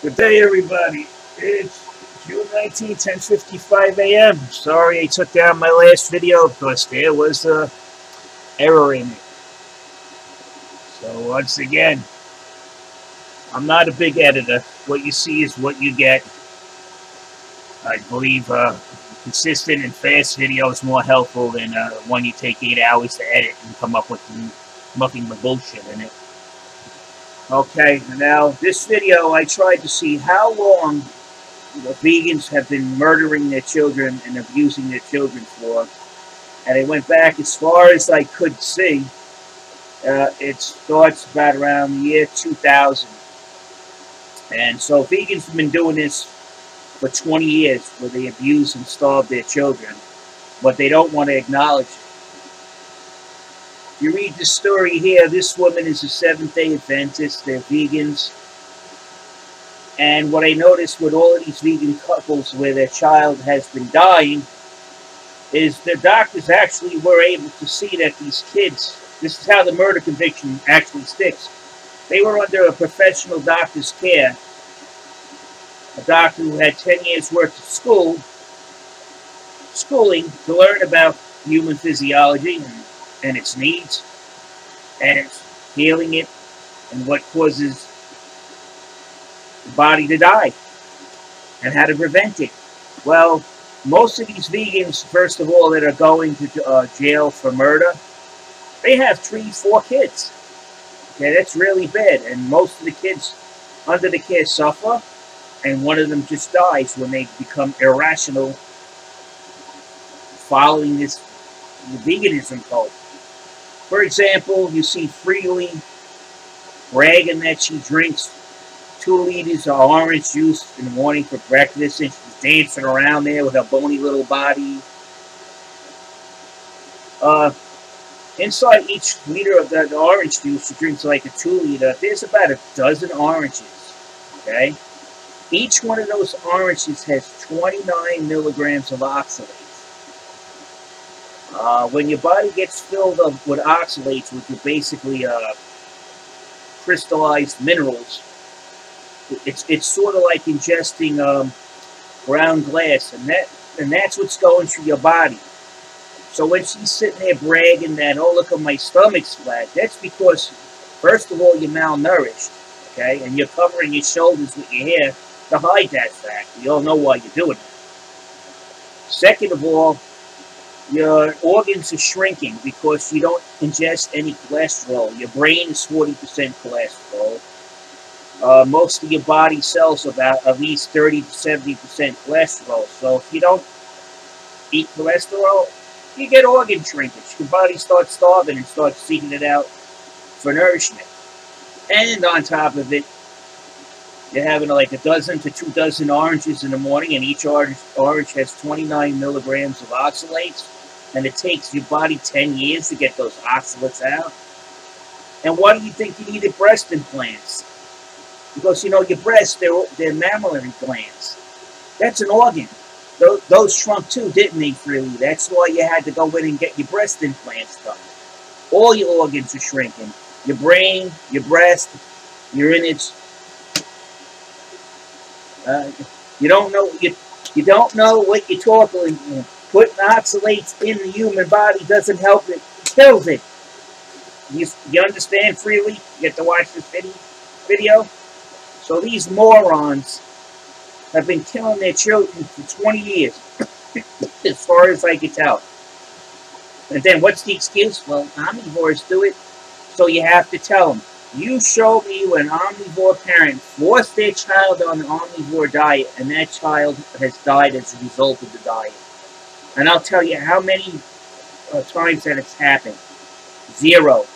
Good day, everybody. It's June 19, 10.55 a.m. Sorry I took down my last video because there was a error in it. So once again, I'm not a big editor. What you see is what you get. I believe uh, consistent and fast video is more helpful than uh, one you take eight hours to edit and come up with nothing but bullshit in it. Okay, now this video I tried to see how long vegans have been murdering their children and abusing their children for. And I went back as far as I could see. Uh, it starts about around the year 2000. And so vegans have been doing this for 20 years where they abuse and starve their children, but they don't want to acknowledge it. You read the story here, this woman is a Seventh-day Adventist, they're vegans. And what I noticed with all of these vegan couples where their child has been dying is the doctors actually were able to see that these kids, this is how the murder conviction actually sticks. They were under a professional doctor's care, a doctor who had 10 years worth of school, schooling to learn about human physiology and, and its needs, and it's healing it, and what causes the body to die, and how to prevent it. Well, most of these vegans, first of all, that are going to uh, jail for murder, they have three, four kids. Okay, that's really bad. And most of the kids under the care suffer, and one of them just dies when they become irrational following this veganism cult. For example, you see Freelee bragging that she drinks two liters of orange juice in the morning for breakfast, and she's dancing around there with her bony little body. Uh, inside each liter of the, orange juice, she drinks like a two liter. There's about a dozen oranges. Okay? Each one of those oranges has 29 milligrams of oxalates. Uh, when your body gets filled up with oxalates, which are basically uh, crystallized minerals, it's it's sort of like ingesting um, ground glass, and that and that's what's going through your body. So when she's sitting there bragging that, oh look at my stomach's flat, that's because first of all you're malnourished, okay, and you're covering your shoulders with your hair to hide that fact. We all know why you're doing it. Second of all, your organs are shrinking because you don't ingest any cholesterol. Your brain is 40% cholesterol. Uh, most of your body cells about at least 30 to 70% cholesterol. So if you don't eat cholesterol, you get organ shrinkage. Your body starts starving and starts seeking it out for nourishment. And on top of it, you're having like a dozen to two dozen oranges in the morning, and each orange, orange has 29 milligrams of oxalates, and it takes your body 10 years to get those oxalates out. And why do you think you needed breast implants? Because, you know, your breasts, they're, they're mammary glands. That's an organ. Those, those shrunk too, didn't they, Freelee? That's why you had to go in and get your breast implants done. All your organs are shrinking. Your brain, your breast, your innards, uh, you don't know you you don't know what you're talking. about. Putting oxalates in the human body doesn't help it; it kills it. You, you understand Freelee? You get to watch this video. So these morons have been killing their children for 20 years, as far as I can tell. And then what's the excuse? Well, omnivores do it, so you have to tell them. You show me when an omnivore parent forced their child on an omnivore diet and that child has died as a result of the diet. And I'll tell you how many uh, times that it's happened. Zero.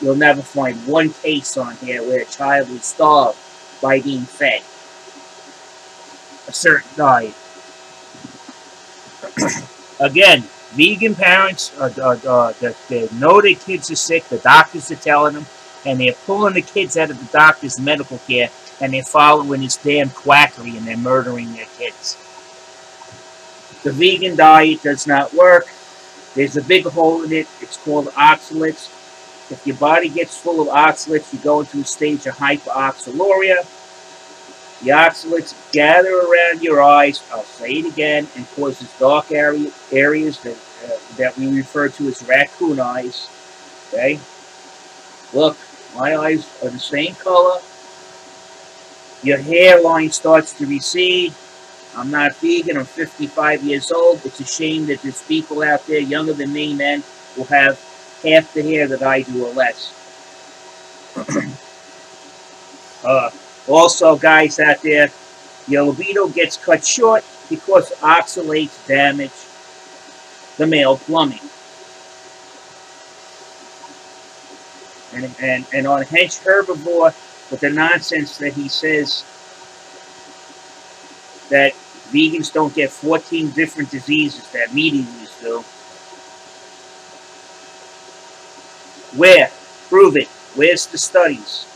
You'll never find one case on here where a child was starved by being fed a certain diet. Again, vegan parents, uh, uh, uh, they know their kids are sick, the doctors are telling them, and they're pulling the kids out of the doctor's medical care and they're following this damn quackery and they're murdering their kids. The vegan diet does not work. There's a big hole in it. It's called oxalates. If your body gets full of oxalates, you go into a stage of hyperoxaluria. The oxalates gather around your eyes, I'll say it again, and causes dark area, areas that, uh, that we refer to as raccoon eyes. Okay? Look, my eyes are the same color. Your hairline starts to recede. I'm not vegan. I'm 55 years old. It's a shame that there's people out there younger than me, men, will have half the hair that I do or less. uh, also, guys out there, your libido gets cut short because oxalates damage the male plumbing. And, and, and on Hench Herbivore, with the nonsense that he says that vegans don't get 14 different diseases that meat eaters do. Where? Prove it. Where's the studies?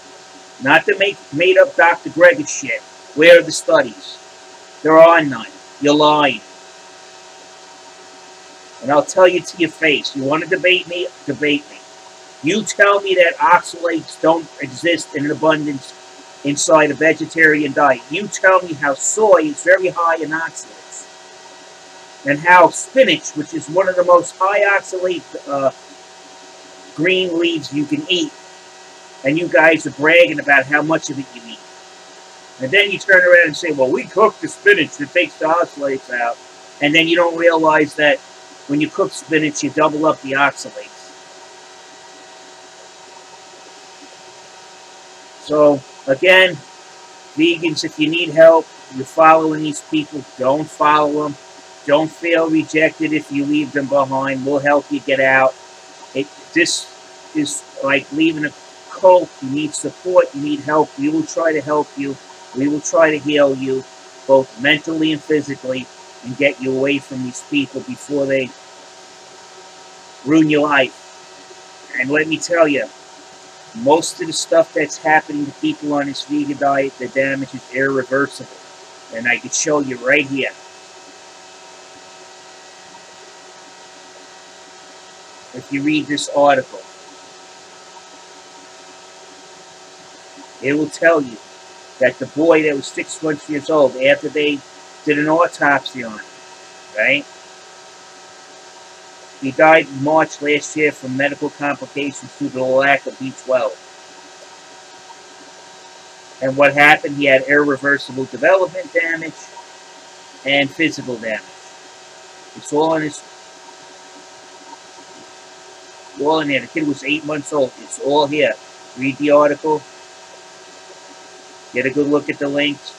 Not the make, made up Dr. Greger shit. Where are the studies? There are none. You're lying. And I'll tell you to your face. You want to debate me? Debate me. You tell me that oxalates don't exist in abundance inside a vegetarian diet. You tell me how soy is very high in oxalates. And how spinach, which is one of the most high oxalate uh, green leaves you can eat, and you guys are bragging about how much of it you eat. And then you turn around and say, well, we cook the spinach that takes the oxalates out. And then you don't realize that when you cook spinach, you double up the oxalates. So, again, vegans, if you need help, you're following these people, don't follow them. Don't feel rejected if you leave them behind. We'll help you get out. It, this is like leaving a cult. You need support. You need help. We will try to help you. We will try to heal you, both mentally and physically, and get you away from these people before they ruin your life. And let me tell you, most of the stuff that's happening to people on this vegan diet, the damage is irreversible. And I can show you right here. If you read this article, it will tell you that the boy that was six months years old, after they did an autopsy on him, right? He died in March last year from medical complications due to the lack of B12. And what happened? He had irreversible development damage and physical damage. It's all in his all in there. The kid was eight months old. It's all here. Read the article. Get a good look at the links.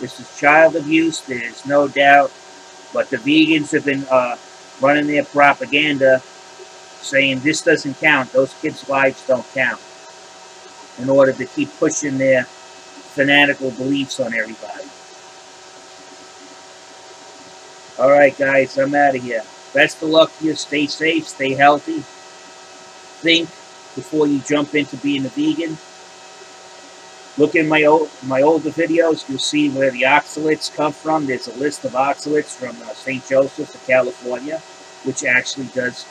This is child abuse. There's no doubt but the vegans have been uh, running their propaganda saying this doesn't count, those kids' lives don't count, in order to keep pushing their fanatical beliefs on everybody. All right, guys, I'm out of here. Best of luck to you. Stay safe, stay healthy. Think before you jump into being a vegan. Look in my old my older videos. You'll see where the oxalates come from. There's a list of oxalates from uh, St. Joseph of California, which actually does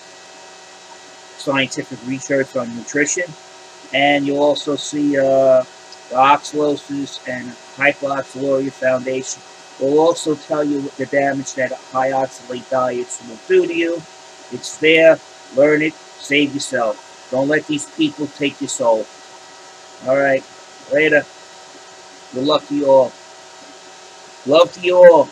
scientific research on nutrition. And you'll also see uh, the Oxalosis and Hyperoxaluria Foundation will also tell you the damage that high oxalate diets will do to you. It's there. Learn it. Save yourself. Don't let these people take your soul. All right. Later. Good luck to you all. Love to you all.